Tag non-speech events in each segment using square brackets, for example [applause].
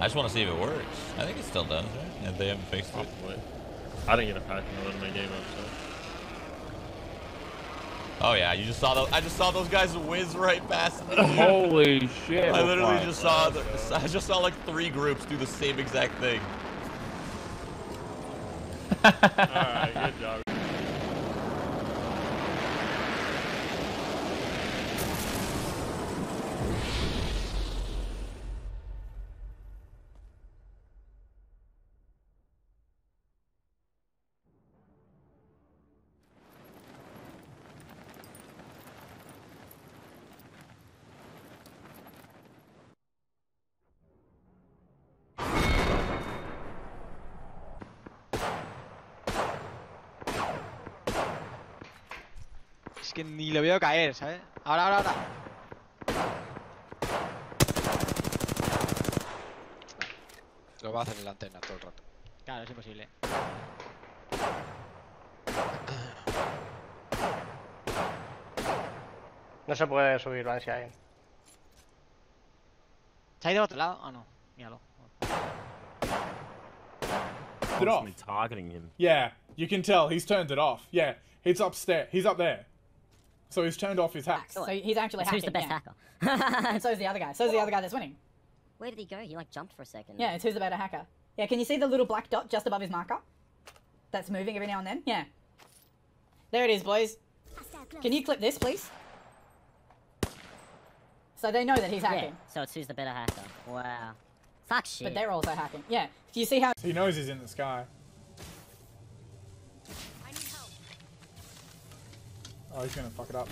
I just want to see if it works. I think it still does, right? If they haven't fixed it. Probably. I didn't get a patch when I loaded my game up, so. Oh yeah, you just saw those. I just saw those guys whiz right past me. [laughs] Holy shit. I literally just saw. The, I just saw like three groups do the same exact thing. Alright, good job. Es que ni lo veo caer, ¿sabes? Ahora, ahora, ahora. Lo va a hacer en la antena todo el rato. Claro, es imposible. No se puede subir, vale, si hay. ¿Se ha ido a otro lado? Ah, no. Míralo. it off. Targeting him. Yeah, you can tell he's turned it off. Yeah, he's upstairs. He's up there. So he's turned off his hack. So he's actually hacking. Who's the best yeah. hacker? And [laughs] so is the other guy. So is the other guy that's winning. Where did he go? He like jumped for a second. Yeah, it's who's the better hacker. Yeah, can you see the little black dot just above his marker? That's moving every now and then? Yeah. There it is, boys. Can you clip this, please? So they know that he's hacking. Yeah. hacking. So it's who's the better hacker. Wow. Fuck shit. But they're also hacking. Yeah. Do you see how He knows he's in the sky. Oh, he's gonna fuck it up.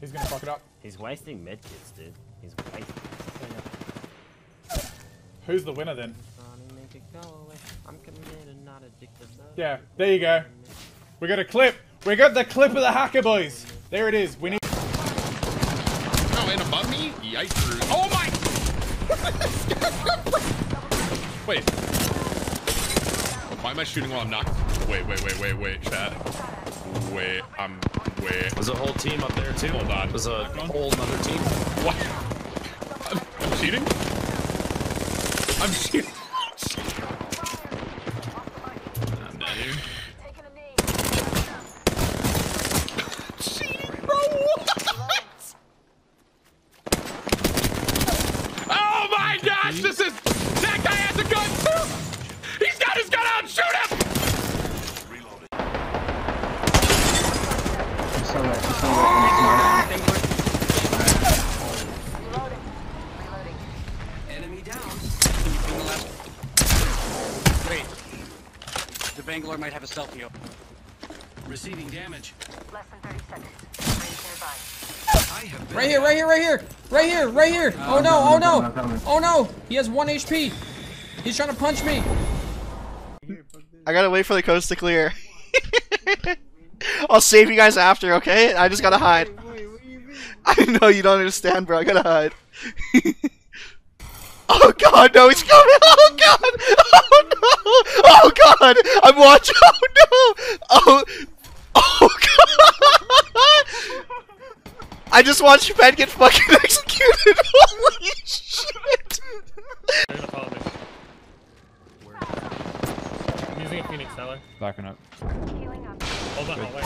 He's gonna fuck it up. He's wasting medkits, dude. He's wasting. Who's the winner then? Honey, make it go away. I'm committed, not addicted. love. Yeah, there you go. We got a clip. We got the clip of the hacker, boys. There it is. We need. Oh, and above me? Yikes. Oh my! [laughs] wait. Why am I shooting while I'm not? Wait, wait, wait, wait, wait, Chad. Wait, I'm. Wait. There's a whole team up there too. Hold on. There's a whole other team. What? I'm, I'm cheating? I'm cheating. I'm dead here. Cheating, bro. What? Oh my gosh, this is. That guy has a gun too! He's got his gun out! Shoot him! Wait. The Bangalore might have a selfie up. Receiving damage. Less than 30 seconds. I have Right here, right here, right here, right here, right here. Uh, oh no, oh no, oh no. He has one HP. He's trying to punch me. I gotta wait for the coast to clear. [laughs] I'll save you guys after, okay? I just gotta hide. [laughs] I know you don't understand, bro. I gotta hide. [laughs] oh god, no, he's coming! [laughs] Oh god! Oh no! Oh god! I'm watching! [laughs] Oh no! Oh! Oh god! [laughs] I just watched Ben get fucking executed! Holy shit! They're gonna follow me. I'm using a Phoenix Cellar. Backing up. Hold on, I'll wait.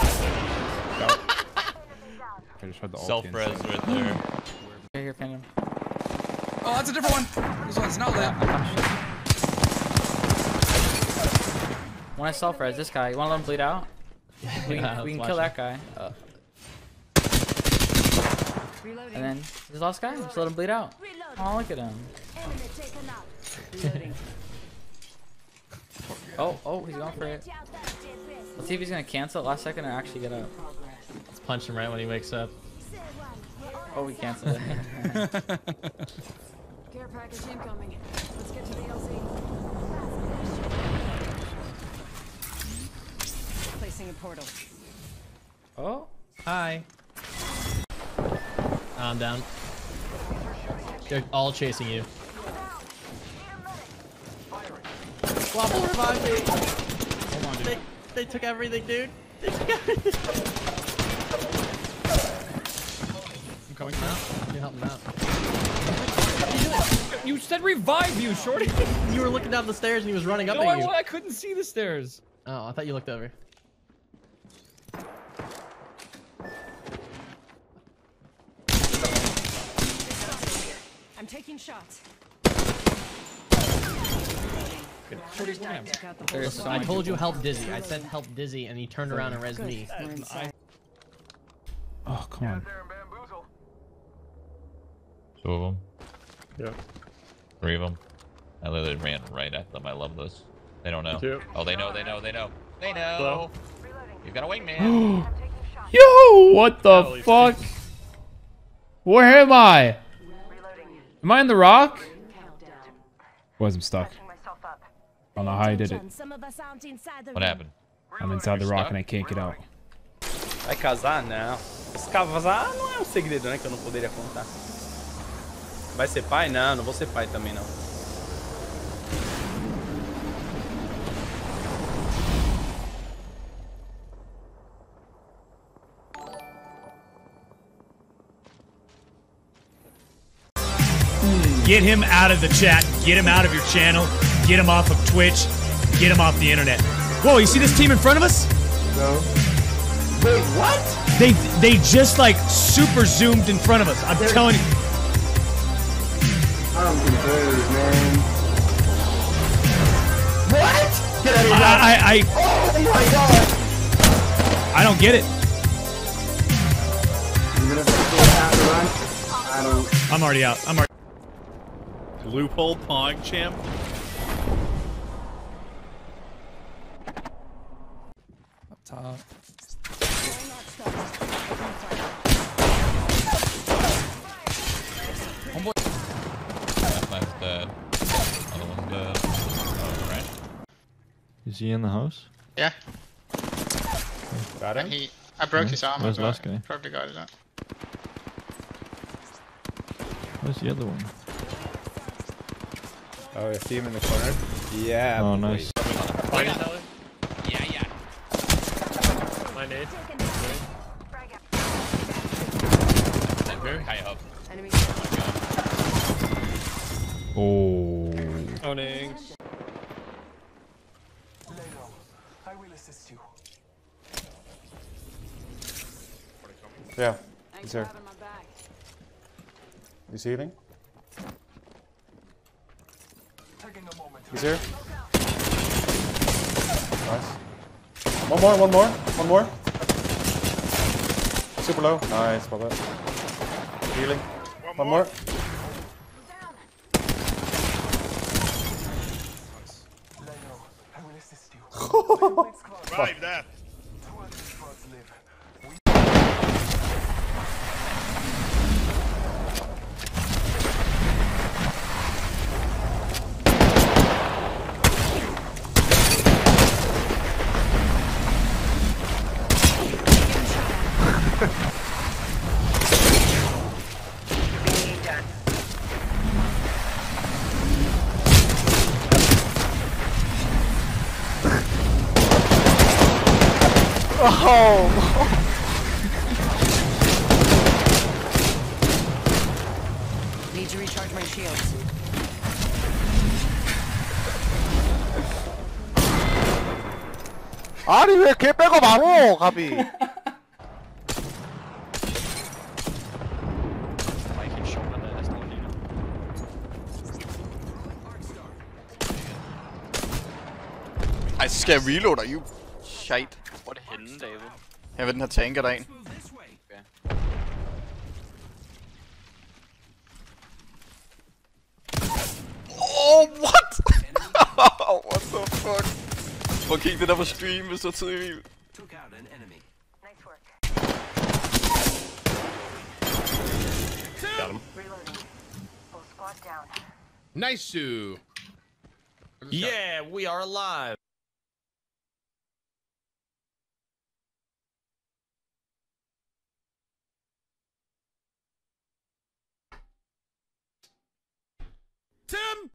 I just heard the ult Self-res right there. Right here, Phantom. Oh, that's a different one. This one's not lit. When I self-res this guy, you wanna let him bleed out? We [laughs] Yeah, we can let's kill watch that guy. Uh, and then this last guy, just let him bleed out. Oh, look at him. [laughs] Oh, oh, he's going for it. Let's see if he's gonna cancel last second or actually get up. Let's punch him right when he wakes up. Oh, he canceled it. [laughs] Care package incoming. Let's get to the LZ. Placing a portal. oh, Hi. I'm down. They're all chasing you. Wobble revive me. They, they took everything, dude. They took everything. I'm coming now. You help him out. Are you said revive you, shorty. [laughs] You were looking down the stairs and he was running up No, at I, you. I couldn't see the stairs. Oh, I thought you looked over. I'm taking shots. Shorty's lamp. Listen, I told you help Dizzy. I said help Dizzy, and he turned around and res me. Oh, come on. Two of them. Yeah. Three of them. I literally ran right at them. I love this. They don't know. Oh, they know. They know. They know. They know. You've got a wingman. [gasps] Yo, what the fuck? Where am I? Am I in the rock? Was I'm stuck. I don't know how I did it. What happened? I'm inside the rock and I can't get out. Vai casar? Não. Esse casar não é um segredo, né? Que eu não poderia contar. Vai ser pai? Não, não vou ser pai também, não. Get him out of the chat. Get him out of your channel. Get him off of Twitch. Get him off the internet. Whoa, you see this team in front of us? No. Wait, what? They they just like super zoomed in front of us. I'm telling you. I'm confused, man. What? Get out of here. I, I, I, Oh my god. I don't get it. You're gonna still have to run? I don't. I'm already out. I'm already. Loophole pong champ. Up top. Is he in the house? Yeah. Got him? He, I broke Yeah. his armor. Where's the last guy? Probably got it out. Where's the other one? Oh, I see him in the corner. Yeah. Oh, boy. nice. Yeah, yeah. My nade. Very high up. Enemy. Oh. Owning. Yeah. He's here. He's healing. He's here. Nice. One more, one more, one more. Super low. Nice, well done. Healing. One more. [laughs] Revive that. Oh! Need to recharge my shields. 아니 왜 걔 빼고 마모 가비 Ej, så skal jeg reload dig, you shite. Henne, David? Jeg ved, den her tanker der en. Oh, what? [laughs] what the fuck? Prøv at kigge det der på stream, hvis du er tidlig. Got him. Nice Sue. Yeah, we are alive. Tim!